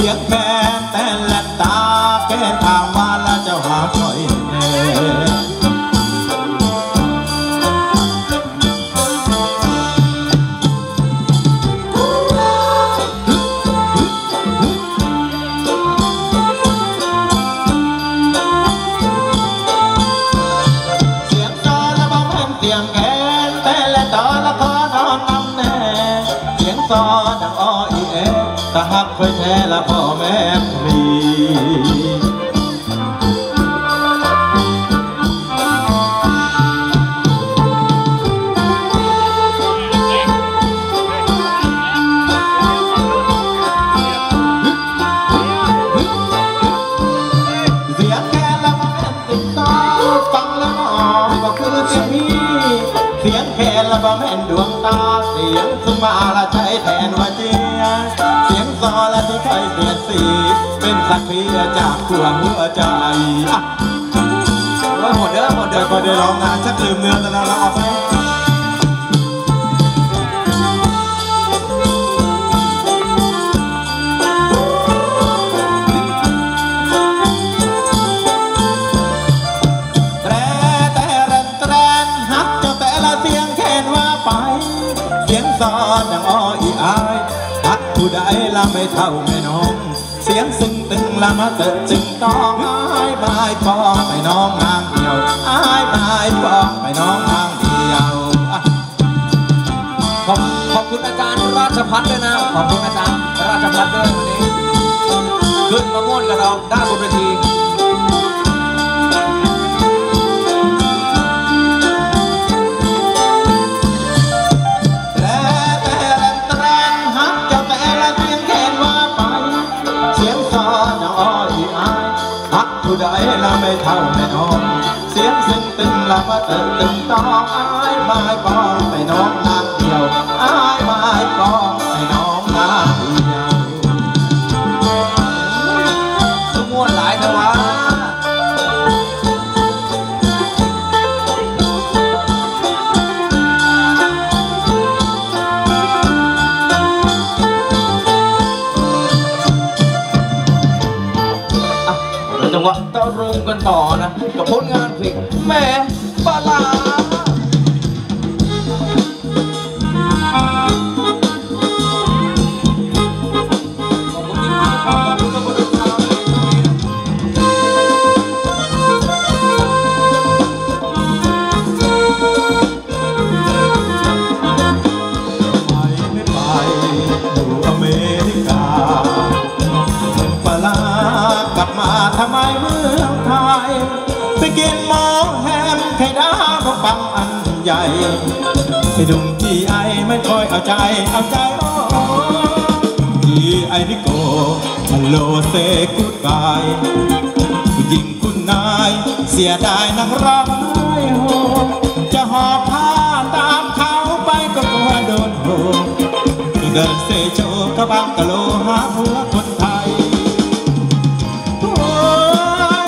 สียงแค่ ตาหักเคยแท้ละพ่อแม่มีเสียงแค่ละมาเป็นติดตาฟังแล้วมองก็คือเสียงพี่เสียงแค่ละมาเป็นดวงตา เสียงสุมาละใช้แทนว่า ที่ใครเสียดสีเป็นสักขีจากขัวหัวใจอะหมดเด้อหมดเด้อยวพอได้ร้องนานชักลืมเนื้อแล้วเราเอาไปแตรแต่เรนแตรนฮักเจ้าแต่ละเสียงแค่นว่าไปเสียงซอดดังอ้ออีอาย ฮักผู้ใดละไม่เท่าแม่น้อง เสียงซึ้งตึงละมาเติจึงต้องอายบายปองไปน้องนางเดียวอายบายปองไปน้องนางเดียวขอบขอบคุณอาจารย์ราชพัฒน์ด้วยนะ ขอบคุณอาจารย์ราชพัฒน์ด้วยวันนี้ ขึ้นมาม่วนกับเราด้านบนเวที ฮักผู้ใดละไม่เท่าแม่น้อง เสียงซึ้งตึงละมาเติตึงต้องอายบายปองไปน้องนางเดียวอายบายปองไปน้อง กลับมาทำไมเมืองไทยไปกินมอ ใหญ่ไปดุมที่ไอไม่ค่อยเอาใจเอาใจโอ้ที่ไอริโกฮัลโหลเซกูดบายผู้หญิงคุณนายเสียดายนักร้องไห้โฮจะหอบผ้าตามเขาไปก็กลัวโดนโหเดินเซโชกระบังกะโลหาผัวคนไทยโอ้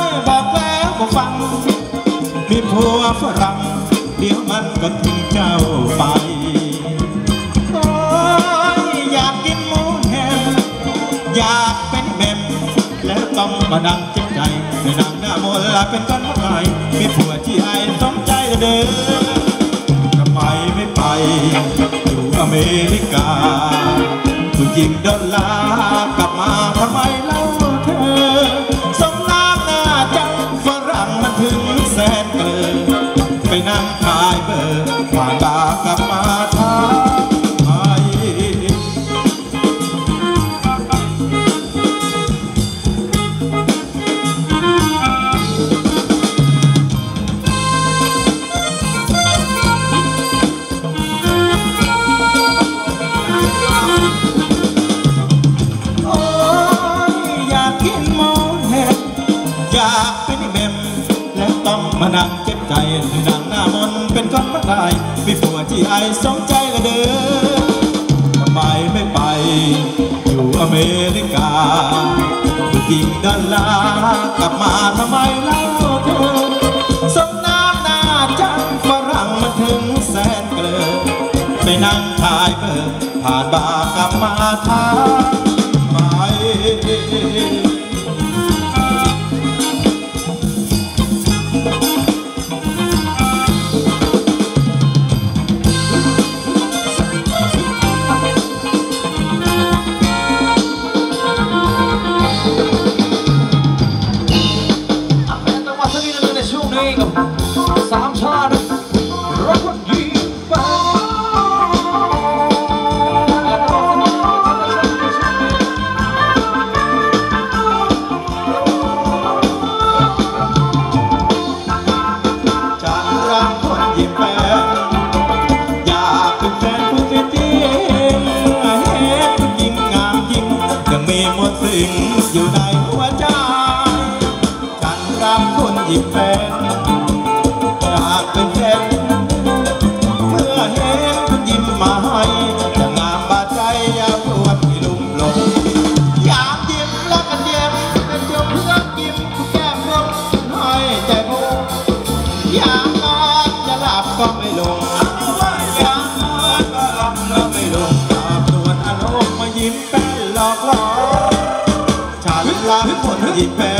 ยบอกแล้วก็ฟังมีผัวฝรั่ง เดี๋ยวมันก็ทิ้งเจ้าไปโอ้ยอยากกินหมูแฮมอยากเป็นแมมแล้วต้องมาดังเจ็บใจในนางหน้ามนลาเป็นก้อนไม้มีผัวที่ไอ้สมใจเดินทำไมไม่ไป อยู่อเมริกาผู้หญิงดอลลา มานั่งเจ็บใจนางหน้ามนเป็นคนมาได้มีผัวที่ไอสองใจละเด้อทำไมไม่ไป อยู่อเมริกาผู้หญิงดอลลาร์กลับมาทำไมเล่าเธอสมน้ำหน้าจังฝรั่งมันถึงแสนเกลือไปนั่งขายเบอร์ผ่านบาร์กลับมาทำไสิงอยู่ในหัวใจ ฉันรักคนหยิบเป็นอยากเป็นแฟนเมื่อเห็นคุยิ้มมาให้จะงามบาดใจอยากรวนที่ลุ่มหลงอยากยิ้มแล้วกันเย็บเป็นจมเพื่อนยิ้มแก้มลงให้ใจผูอยากนอนจะหลับก็ไม่ลง กคน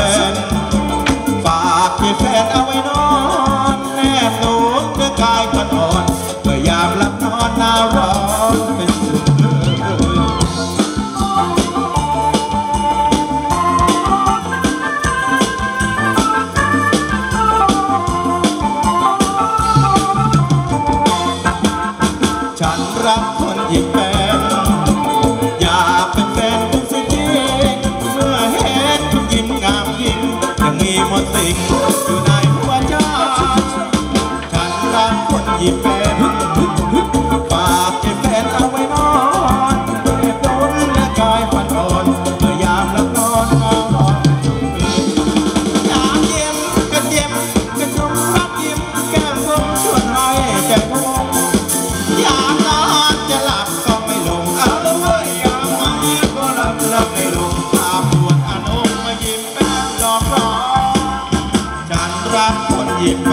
ค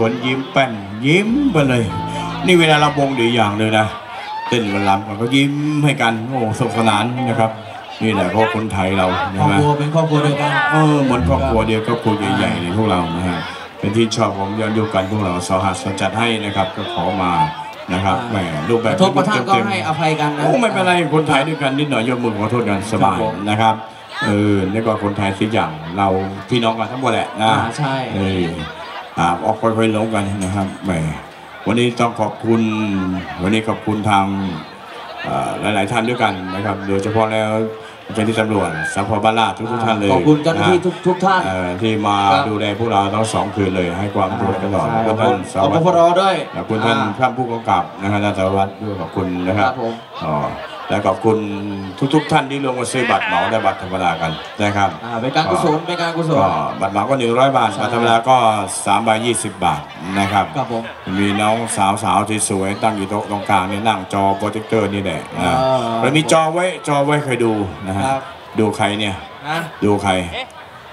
ม่รักคนยิ้มแป้นยิ้มไปเลย นี่เวลาเราวงดีอย่างเลยนะเต้นกันลำกันก็ยิ้มให้กันโอ้สนุกสนานนะครับนี่แหละเพราะคนไทยเราครใช่อบไหมครัวเป็นครอบครัวเดียวกันเออเหมือนครอบครัวเดียวครอบครัวใหญ่ๆเลยพวกเรานะฮะเป็นที่ชอบของย้อนยุคกันพวกเราสหัสจัดให้นะครับก็ขอมานะครับแหมรูปแบบทบประทานก็เต็มๆให้อภัยกันนะโอ้ไม่เป็นไรคนไทยด้วยกันนิดหน่อยยกมือขอโทษกันสบายครับผมนะครับเออนี่ก็คนไทยสิอย่างเราพี่น้องกันทั้งหมดแหละนะอ่าใช่เอออ่าออกค่อยๆลงกันนะครับแหมวันนี้ต้องขอบคุณ วันนี้ขอบคุณทางเอ่อหลายๆท่านด้วยกันนะครับ โดยเฉพาะแล้วเจ้าหน้าที่ตำรวจสพบ้านลาดทุกๆท่านเลยขอบคุณเจ้าหน้าที่ะทุกทุกท่านเอ่อที่มาครับดูแลพวกเราทั้งสองคืนเลย ให้ความรู้ตลอดใช่แล้วก็ท่านสขอบวัสพดิ์รด้วยขอบคุณท่านอ่ท่านผู้กำกับนะครับท่านสารวัตรด้วยขอบคุณนะครับครับผมอ๋อ และขอบคุณทุก ๆ ท่านที่ลงมาซื้อบัตรเหมาและบัตรธรรมดากันนะครับอ่าเป็นการกุศลเป็นการกุศลก็บัตรเหมาก็ 100 บาทใช่บัตรธรรมดาก็3ใบ20 บาทนะครับครับผมมีน้องสาวสาวๆที่สวยตั้งอยู่โต๊ะตรงกลางนี่นั่งจอโปรเจคเตอร์นี่แหละนะอ่าแล้วมีจอไว้จอไว้เคยดูนะฮะครับดูใครเนี่ยนะดูใคร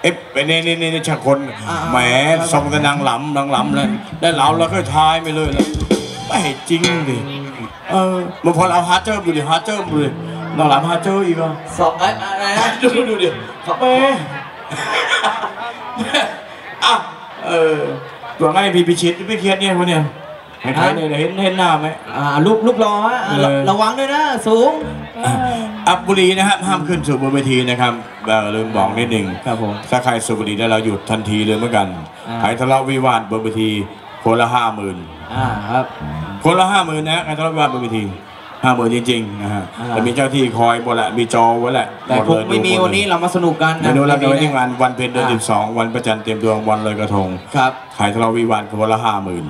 เอ๊ะเป็นนี่นี่นี่ช่างคนอ่าแหมส่งแต่นางหลำนางหลำเลยได้เหลาแล้วก็ทายไปเลยแล้วไม่จริงดิ เออมันพอเราฮาร์เจอร์ดูดิฮาร์เจอร์ดูดินางหลำฮาร์เจอร์อีกอะสองเอ้ยอะไรนะดูดูดิครับแม่อะเออตัวไงพี่พิชิตพี่เคียดเนี่ยคนเนี่ยใครๆเนี่ยเห็นเห็นหน้าไหมอ่าลูกลูกรอฮะอ่าเออระวังด้วยนะสูงอับบุรีนะครับห้ามขึ้นสู่บนเวทีนะครับเอ่อลืมบอกนิดหนึ่งครับผมถ้าใครสูบบุหรี่ได้เราหยุดทันทีเลยเหมือนกันอ่าใครทะเลาะวิวาทบนเวที คนละห้าหมื่นอ่าครับ คนละห้าหมื่นนะใครทะเลาะวิวาทบนเวทีห้าหมื่นจริงๆนะฮะอ่าแต่มีเจ้าที่คอยหมดแหละมีจอไว้แหละแต่หดคเลงยไม่มีดูหดวันนี้เลยเรามาสนุกกันนะเดี๋ยวดูแล้วกันวันที่ไม่มีงานวันเพ็ญเดือนอ่าสิบสองวันประจันทร์เต็มดวงวันลอยกระทงครับใครทะเลาะวิวาทคนละห้าหมื่น